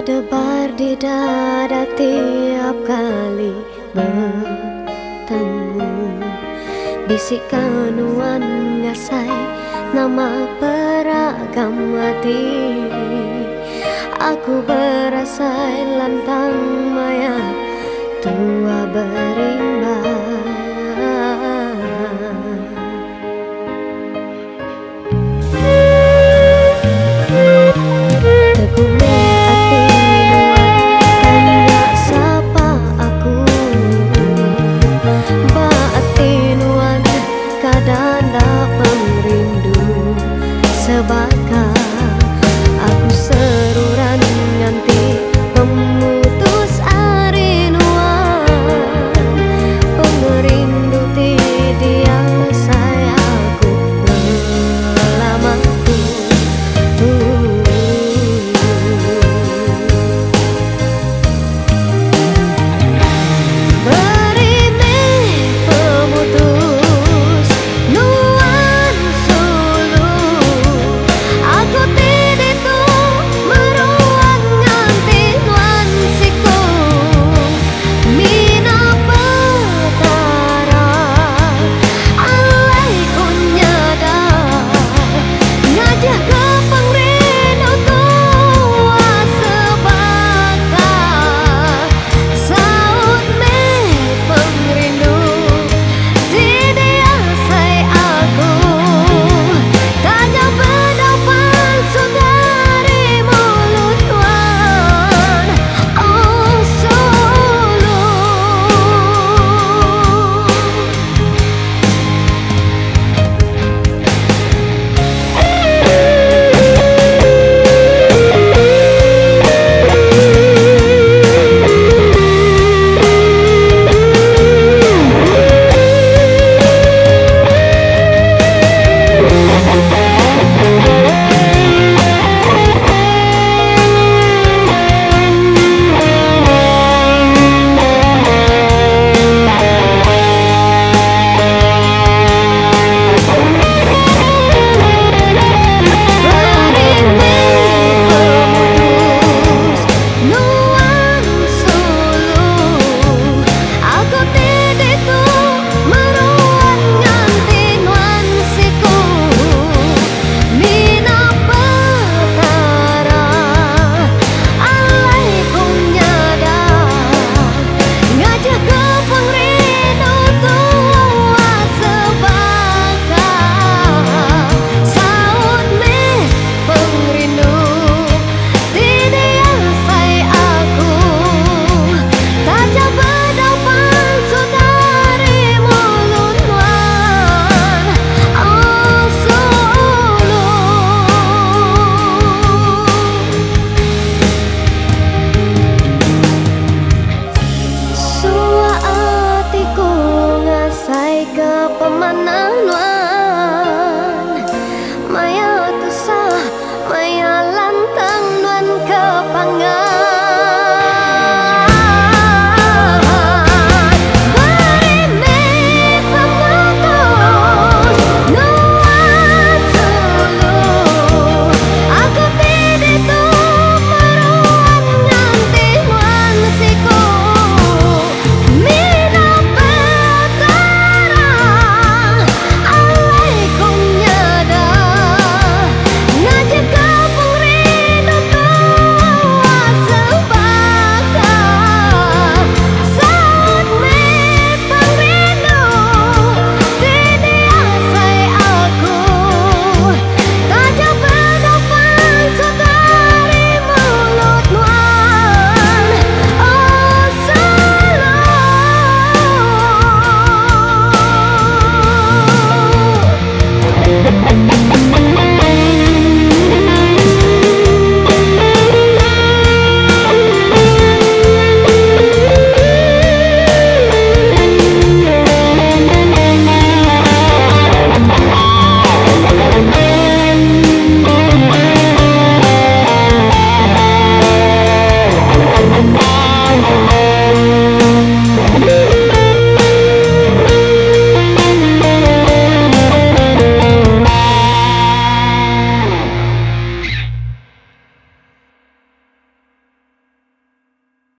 Berdebar di dada tiap kali bertemu. Bisikan nuan ngasai nama peragam hati. Aku berasa lantang maya tua berimbang sebat